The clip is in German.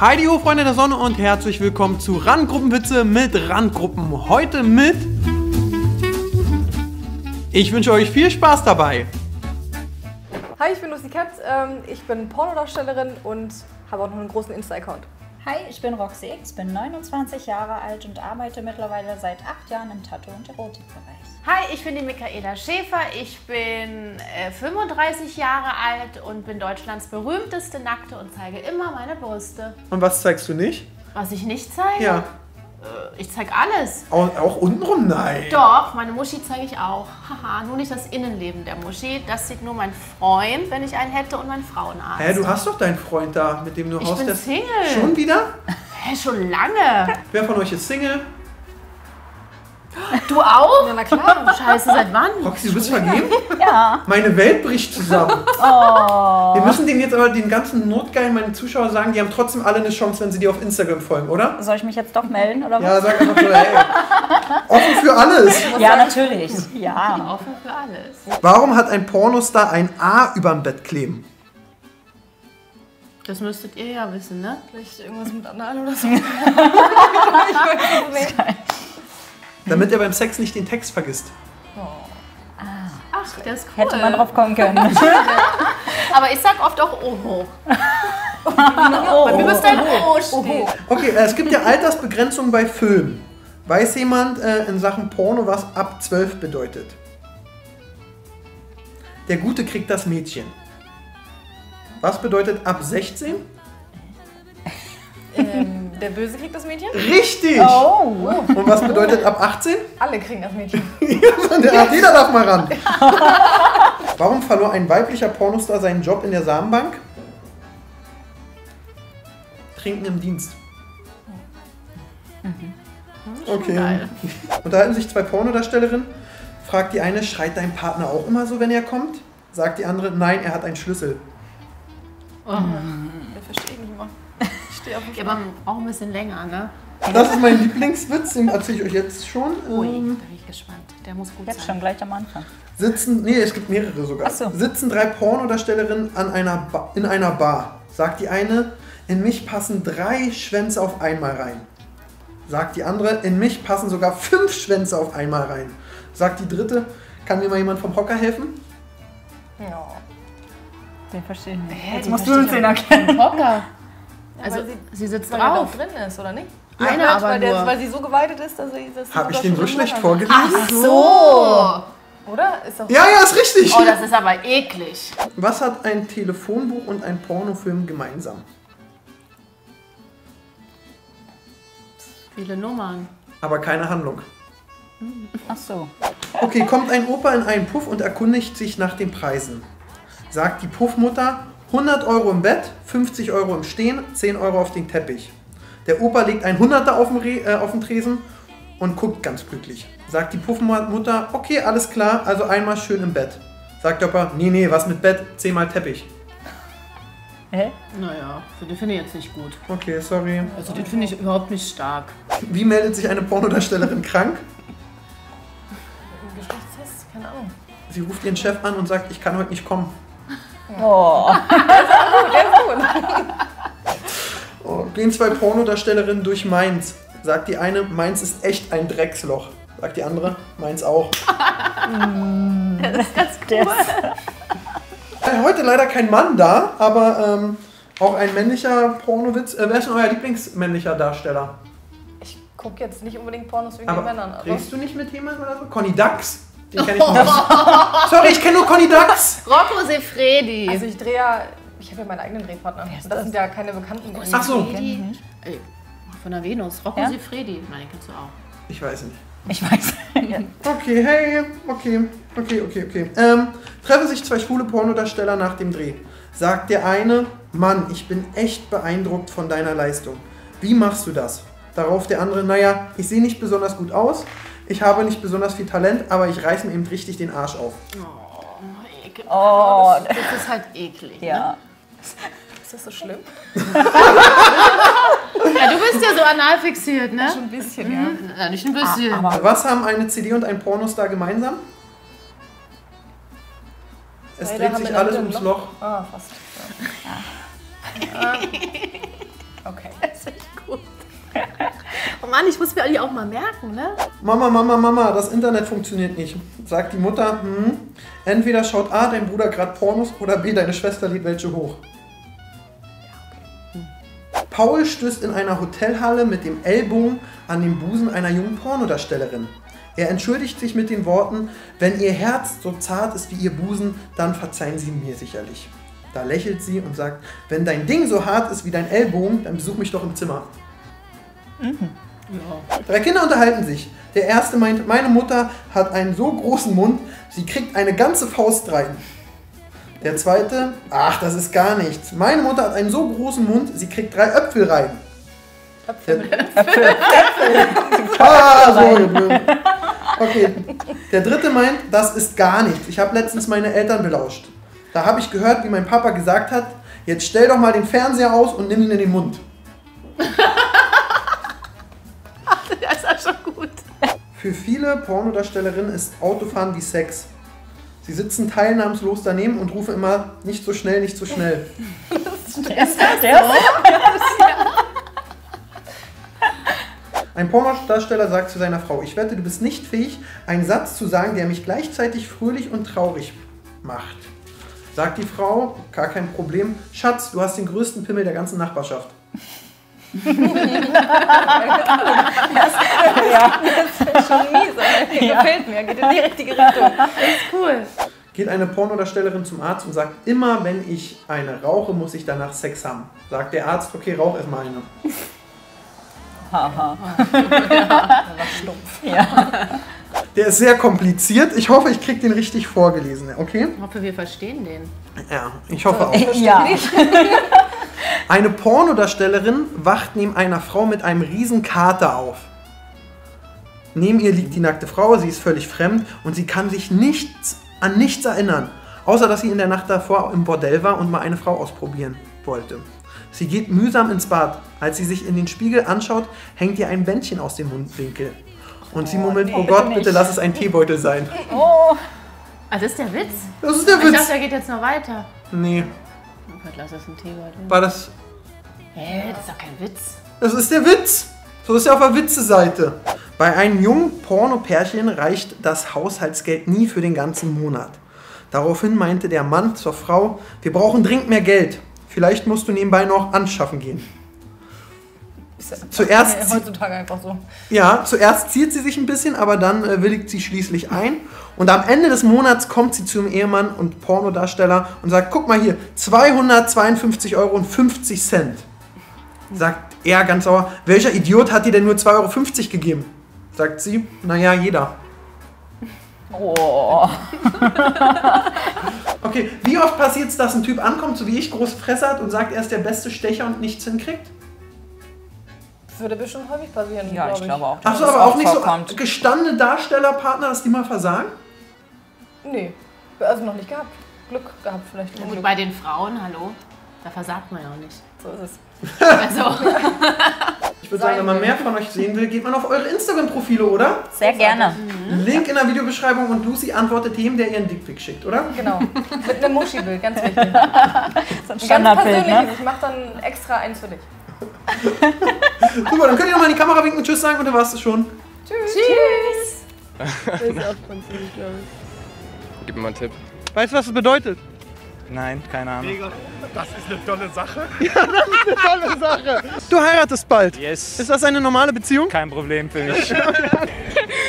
Heidi ho, Freunde der Sonne und herzlich willkommen zu Randgruppenwitze mit Randgruppen. Heute mit... Ich wünsche euch viel Spaß dabei. Hi, ich bin Lucy Cat, ähm, ich bin Pornodarstellerin und habe auch noch einen großen Insta-Account. Hi, ich bin Roxy X, bin 29 Jahre alt und arbeite mittlerweile seit acht Jahren im Tattoo- und Erotikbereich. Hi, ich bin die Michaela Schäfer. Ich bin äh, 35 Jahre alt und bin Deutschlands berühmteste Nackte und zeige immer meine Brüste. Und was zeigst du nicht? Was ich nicht zeige? Ja. Äh, ich zeige alles. Auch, auch untenrum? Nein. Doch, meine Muschi zeige ich auch. Haha, nur nicht das Innenleben der Muschi. Das sieht nur mein Freund, wenn ich einen hätte, und mein Frauenarzt. Hä, du hast doch deinen Freund da, mit dem du Ich Haus bin der- Single. Schon wieder? Hä, schon lange. Wer von euch ist Single? Du auch? Ja, na klar. Scheiße, seit wann? Roxy, du bist vergeben? Ja. Meine Welt bricht zusammen. Oh. Wir müssen denen jetzt aber den ganzen Notgeilen, meinen Zuschauern sagen, die haben trotzdem alle eine Chance, wenn sie dir auf Instagram folgen, oder? Soll ich mich jetzt doch melden oder Ja, was? sag einfach so, hey. Offen für alles. Ja, natürlich. Ja. Offen für alles. Warum hat ein Pornostar ein A überm Bett kleben? Das müsstet ihr ja wissen, ne? Vielleicht irgendwas mit Anal oder so. Damit er beim Sex nicht den Text vergisst. Ach, das ist cool. Hätte man drauf kommen können. Aber ich sag oft auch Oho. Bei mir müsste ein O stehen. Okay, äh, es gibt ja Altersbegrenzung bei Filmen. Weiß jemand äh, in Sachen Porno, was ab 12 bedeutet? Der Gute kriegt das Mädchen. Was bedeutet ab 16? Der Böse kriegt das Mädchen? Richtig! Oh. Und was bedeutet ab 18? Alle kriegen das Mädchen. Der Jeder darf mal ran. Warum verlor ein weiblicher Pornostar seinen Job in der Samenbank? Trinken im Dienst. Okay. geil. Unterhalten sich zwei Pornodarstellerinnen. Fragt die eine, schreit dein Partner auch immer so, wenn er kommt? Sagt die andere, nein, er hat einen Schlüssel. Das verstehe ich nicht immer. Stehe auf dem Ja, aber braucht ein bisschen länger, ne? Das ist mein Lieblingswitz, den erzähle ich euch jetzt schon. Ui, da Ähm, bin ich gespannt. Der muss gut Jetzt sein. schon gleich am Anfang. Sitzen, nee, es gibt mehrere sogar. Ach so. Sitzen drei Pornodarstellerinnen an einer ba in einer Bar. Sagt die eine, in mich passen drei Schwänze auf einmal rein. Sagt die andere, in mich passen sogar fünf Schwänze auf einmal rein. Sagt die dritte, kann mir mal jemand vom Hocker helfen? Ja. Den verstehe ich nicht. Hä, Jetzt musst du uns den erklären. Hocker. Also, sie, sie- sitzt Weil drauf. da drin ist, oder nicht? Ja, aber weil, der, nur. weil sie so geweitet ist, dass sie das. Habe ich den so schlecht vorgelesen? Ach so. Oder? Ist doch. Ja, ja, ist richtig. Oh, das ist aber eklig. Was hat ein Telefonbuch und ein Pornofilm gemeinsam? Viele Nummern. Aber keine Handlung. Ach so. Okay, kommt ein Opa in einen Puff und erkundigt sich nach den Preisen. Sagt die Puffmutter, 100 Euro im Bett, 50 Euro im Stehen, 10 Euro auf den Teppich. Der Opa legt ein Hunderter auf den, Re äh, auf den Tresen und guckt ganz glücklich. Sagt die Puffmutter, okay, alles klar, also einmal schön im Bett. Sagt der Opa, nee, nee, was mit Bett, zehnmal Teppich. Hä? Naja, den finde ich jetzt nicht gut. Okay, sorry. Also den finde ich überhaupt nicht stark. Wie meldet sich eine Pornodarstellerin krank? Geschlechtstest? Keine Ahnung. Sie ruft ihren Chef an und sagt, ich kann heute nicht kommen. Oh. Oh, gehen zwei Pornodarstellerinnen durch Mainz. Sagt die eine, Mainz ist echt ein Drecksloch. Sagt die andere, Mainz auch. Der Äh, Heute leider kein Mann da, aber ähm, auch ein männlicher Pornowitz. Äh, wer ist denn euer Lieblingsmännlicher Darsteller? Ich gucke jetzt nicht unbedingt Pornos wegen Aber den Männern. Also. redest du nicht mit jemandem oder so? Conny Dax? Den kenn ich nicht. Sorry, ich kenne nur Conny Dax. Rocco Sefredi. Also ich drehe ja. Ich habe ja meinen eigenen Drehpartner. Und das sind ja keine Bekannten. Ach so. Ey, von der Venus. Rocco Ja? Sefredi. Nein, den kennst du auch. Ich weiß nicht. Ich weiß. Okay, hey, okay, okay, okay, okay. Ähm, treffen sich zwei schwule Pornodarsteller nach dem Dreh. Sagt der eine, Mann, ich bin echt beeindruckt von deiner Leistung. Wie machst du das? Darauf der andere, naja, ich sehe nicht besonders gut aus, ich habe nicht besonders viel Talent, aber ich reiß mir eben richtig den Arsch auf. Ekel. Oh. Das ist halt eklig. Ne? Ja. Ist das so schlimm? Ja, du bist ja so anal fixiert, ne? Schon ein bisschen, ja. Ja, nicht ein bisschen. Aber Was haben eine CD und ein Pornostar gemeinsam? Es dreht sich alles ums Loch. Loch. Ah, fast. Ja. Ah. Okay. Mann, ich muss mir eigentlich auch mal merken, ne? Mama, Mama, Mama, das Internet funktioniert nicht. Sagt die Mutter, hm, entweder schaut A, dein Bruder gerade Pornos oder B, deine Schwester lädt welche hoch. Paul stößt in einer Hotelhalle mit dem Ellbogen an den Busen einer jungen Pornodarstellerin. Er entschuldigt sich mit den Worten, wenn ihr Herz so zart ist wie ihr Busen, dann verzeihen sie mir sicherlich. Da lächelt sie und sagt, wenn dein Ding so hart ist wie dein Ellbogen, dann besuch mich doch im Zimmer. Drei Kinder unterhalten sich. Der erste meint, meine Mutter hat einen so großen Mund, sie kriegt eine ganze Faust rein. Der zweite, ach, das ist gar nichts. Meine Mutter hat einen so großen Mund, sie kriegt drei Äpfel rein. Äpfel mit Ah, so, ihr Blöden. Okay. Der dritte meint, das ist gar nichts. Ich habe letztens meine Eltern belauscht. Da habe ich gehört, wie mein Papa gesagt hat, jetzt stell doch mal den Fernseher aus und nimm ihn in den Mund. Das schon gut. Für viele Pornodarstellerinnen ist Autofahren wie Sex. Sie sitzen teilnahmslos daneben und rufen immer nicht so schnell, nicht so schnell. Der ist, der ist Ein Pornodarsteller sagt zu seiner Frau, ich wette, du bist nicht fähig, einen Satz zu sagen, der mich gleichzeitig fröhlich und traurig macht. Sagt die Frau, gar kein Problem, Schatz, du hast den größten Pimmel der ganzen Nachbarschaft. schon mies, aber gefällt mir, geht in die richtige Richtung. Cool. Geht eine Pornodarstellerin zum Arzt und sagt, immer wenn ich eine rauche, muss ich danach Sex haben. Sagt der Arzt, okay, rauch erstmal eine. Haha. Der ist sehr kompliziert. Ich hoffe, ich krieg den richtig vorgelesen, okay? Ich hoffe, wir verstehen den. Ja, ich hoffe auch. Ja. Eine Pornodarstellerin wacht neben einer Frau mit einem riesen Kater auf. Neben ihr liegt die nackte Frau, sie ist völlig fremd und sie kann sich nichts an nichts erinnern, außer dass sie in der Nacht davor im Bordell war und mal eine Frau ausprobieren wollte. Sie geht mühsam ins Bad. Als sie sich in den Spiegel anschaut, hängt ihr ein Bändchen aus dem Mundwinkel. Und sie murmelt, nee, oh Gott, bitte bitte nicht." lass es ein Teebeutel sein. Oh. Ah, das ist der Witz? Das ist der Ich dachte, Witz. er geht jetzt noch weiter. Nee, Oh Gott, lass das ein Teebeutel. war das... Hä, das ist doch kein Witz. Das ist der Witz. So ist er auf der Witze-Seite. Bei einem jungen Pornopärchen reicht das Haushaltsgeld nie für den ganzen Monat. Daraufhin meinte der Mann zur Frau, wir brauchen dringend mehr Geld. Vielleicht musst du nebenbei noch anschaffen gehen. Zuerst, Nee, heutzutage einfach so. ja, zuerst ziert sie sich ein bisschen, aber dann äh, willigt sie schließlich ein. Und am Ende des Monats kommt sie zum Ehemann und Pornodarsteller und sagt, guck mal hier, 252,50 Euro. Sagt er ganz sauer, welcher Idiot hat dir denn nur 2,50 Euro gegeben? Sagt sie, naja, jeder. Oh. Okay, wie oft passiert es, dass ein Typ ankommt, so wie ich, große Fresse hat und sagt, er ist der beste Stecher und nichts hinkriegt? Würde bestimmt häufig passieren, Ja, ich glaube auch. Achso, das aber auch nicht vorkommt. so gestandene Darstellerpartner, dass die mal versagen? Nee, also noch nicht gehabt. Glück gehabt vielleicht. Und Glück. bei den Frauen, hallo, da versagt man ja auch nicht. So ist es. Also, Ich würde sagen, wenn man mehr von euch sehen will, geht man auf eure Instagram-Profile, oder? Sehr gerne. Link in der Videobeschreibung und Lucy antwortet jedem, der ihren Dickpick schickt, oder? Genau. Mit einem Muschi-Bild, ganz wichtig. Ein So ein ganz persönliches. ne? Ich mache dann extra eins für dich. Super, dann könnt ihr nochmal in die Kamera winken und Tschüss sagen und dann war's das schon. Tschüss. Gib mir mal einen Tipp. Weißt du, was das bedeutet? Nein, keine Ahnung. Das ist eine tolle Sache. Tolle Sache. Du heiratest bald. Yes. Ist das eine normale Beziehung? Kein Problem für mich.